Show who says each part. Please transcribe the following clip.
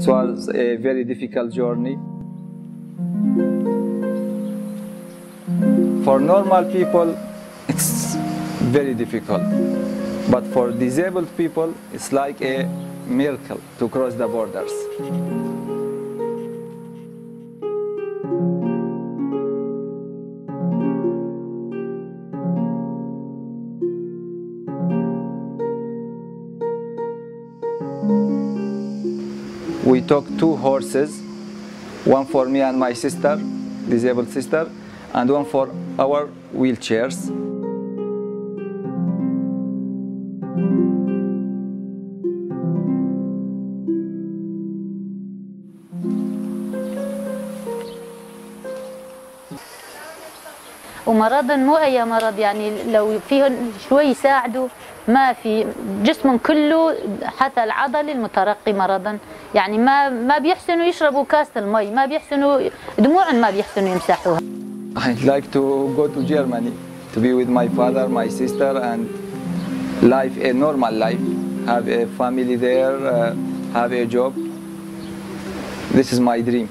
Speaker 1: It was a very difficult journey. For normal people, it's very difficult. But for disabled people, it's like a miracle to cross the borders. We took two horses, one for me and my sister, disabled sister, and one for our wheelchairs.
Speaker 2: ومرض مو أي مرض يعني لو فيهم شوي يساعدوا ما في جسمهم كله حتى العضلي المترقي مرضا يعني ما ما بيحسنوا يشربوا كاس المي ما بيحسنوا دموعهم ما بيحسنوا يمسحوها
Speaker 1: I'd like to go to Germany to be with my father, my sister, and live a normal life. Have a family there, uh, have a job. This is my dream.